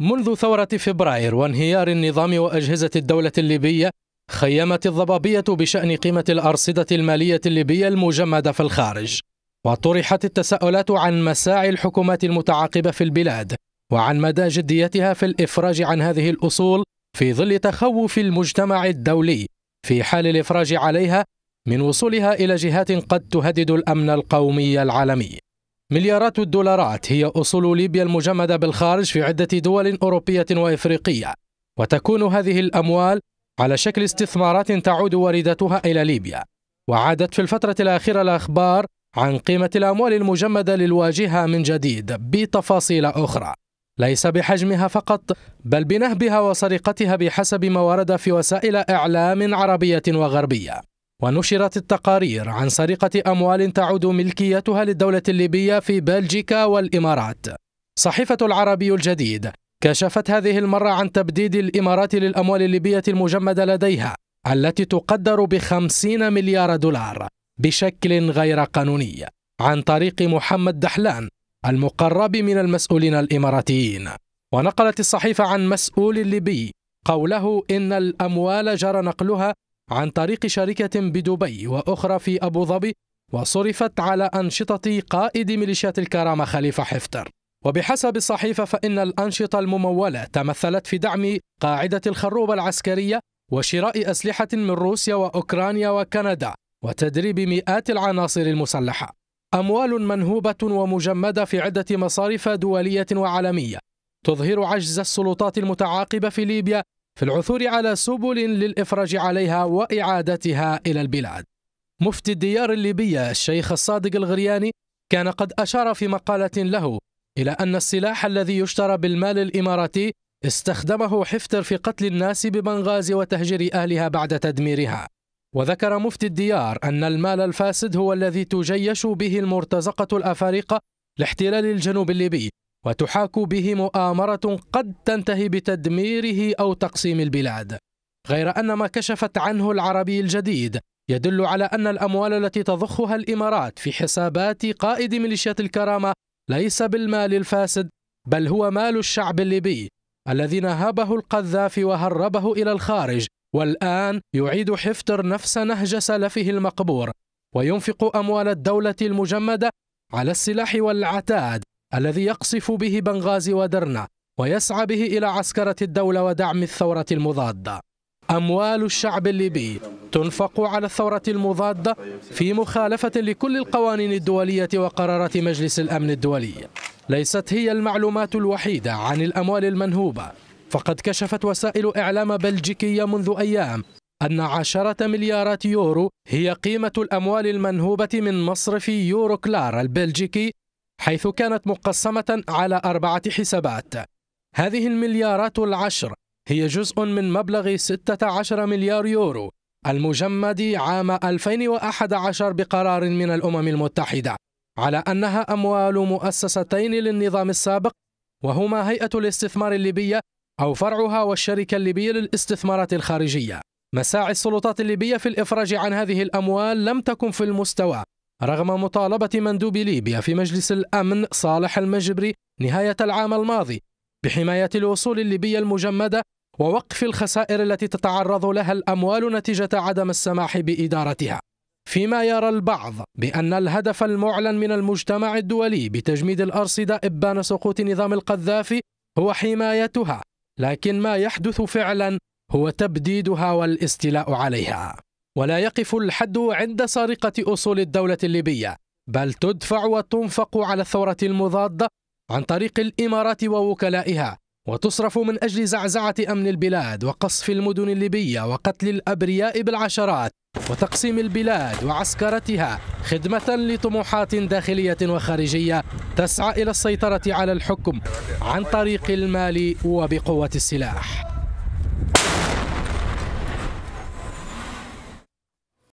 منذ ثورة فبراير وانهيار النظام وأجهزة الدولة الليبية خيمت الضبابية بشأن قيمة الأرصدة المالية الليبية المجمدة في الخارج وطرحت التساؤلات عن مساعي الحكومات المتعاقبة في البلاد وعن مدى جديتها في الإفراج عن هذه الأصول في ظل تخوف المجتمع الدولي في حال الإفراج عليها من وصولها إلى جهات قد تهدد الأمن القومي العالمي. مليارات الدولارات هي أصول ليبيا المجمدة بالخارج في عدة دول أوروبية وإفريقية. وتكون هذه الأموال على شكل استثمارات تعود واردتها إلى ليبيا. وعادت في الفترة الأخيرة الأخبار عن قيمة الأموال المجمدة للواجهة من جديد بتفاصيل أخرى. ليس بحجمها فقط بل بنهبها وسرقتها بحسب ما ورد في وسائل إعلام عربية وغربية. ونشرت التقارير عن سرقة أموال تعود ملكيتها للدولة الليبية في بلجيكا والإمارات. صحيفة العربي الجديد كشفت هذه المرة عن تبديد الإمارات للأموال الليبية المجمدة لديها التي تقدر بخمسين مليار دولار بشكل غير قانوني عن طريق محمد دحلان المقرب من المسؤولين الإماراتيين ونقلت الصحيفة عن مسؤول ليبي قوله إن الأموال جرى نقلها عن طريق شركة بدبي وأخرى في أبو ظبي وصرفت على أنشطة قائد ميليشيات الكرامة خليفة حفتر. وبحسب الصحيفة فإن الأنشطة الممولة تمثلت في دعم قاعدة الخروبة العسكرية وشراء أسلحة من روسيا وأوكرانيا وكندا وتدريب مئات العناصر المسلحة. أموال منهوبة ومجمدة في عدة مصارف دولية وعالمية. تظهر عجز السلطات المتعاقبة في ليبيا في العثور على سبل للإفراج عليها وإعادتها إلى البلاد. مفتي الديار الليبية الشيخ الصادق الغرياني كان قد أشار في مقالة له إلى أن السلاح الذي يشترى بالمال الإماراتي استخدمه حفتر في قتل الناس ببنغازي وتهجير أهلها بعد تدميرها. وذكر مفتي الديار أن المال الفاسد هو الذي تجيش به المرتزقة الأفارقة لاحتلال الجنوب الليبي وتحاك به مؤامرة قد تنتهي بتدميره أو تقسيم البلاد. غير أن ما كشفت عنه العربي الجديد يدل على أن الأموال التي تضخها الإمارات في حسابات قائد ميليشيات الكرامة ليس بالمال الفاسد بل هو مال الشعب الليبي الذي نهبه القذافي وهربه إلى الخارج والآن يعيد حفتر نفس نهج سلفه المقبور وينفق أموال الدولة المجمدة على السلاح والعتاد. الذي يقصف به بنغازي ودرنا ويسعى به إلى عسكرة الدولة ودعم الثورة المضادة. أموال الشعب الليبي تنفق على الثورة المضادة في مخالفة لكل القوانين الدولية وقرارات مجلس الأمن الدولي. ليست هي المعلومات الوحيدة عن الأموال المنهوبة. فقد كشفت وسائل إعلام بلجيكية منذ أيام أن عشرة مليارات يورو هي قيمة الأموال المنهوبة من مصرف يورو كلار البلجيكي حيث كانت مقسمة على أربعة حسابات. هذه المليارات العشر هي جزء من مبلغ 16 مليار يورو المجمد عام 2011 بقرار من الأمم المتحدة على أنها أموال مؤسستين للنظام السابق وهما هيئة الاستثمار الليبية أو فرعها والشركة الليبية للاستثمارات الخارجية. مساعي السلطات الليبية في الإفراج عن هذه الأموال لم تكن في المستوى. رغم مطالبة مندوب ليبيا في مجلس الأمن صالح المجبري نهاية العام الماضي بحماية الوصول الليبية المجمدة ووقف الخسائر التي تتعرض لها الأموال نتيجة عدم السماح بإدارتها. فيما يرى البعض بأن الهدف المعلن من المجتمع الدولي بتجميد الأرصدة إبان سقوط نظام القذافي هو حمايتها لكن ما يحدث فعلا هو تبديدها والاستيلاء عليها. ولا يقف الحد عند سرقة أصول الدولة الليبية بل تدفع وتنفق على الثورة المضادة عن طريق الإمارات ووكلائها وتصرف من أجل زعزعة أمن البلاد وقصف المدن الليبية وقتل الأبرياء بالعشرات وتقسيم البلاد وعسكرتها خدمة لطموحات داخلية وخارجية تسعى إلى السيطرة على الحكم عن طريق المال وبقوة السلاح.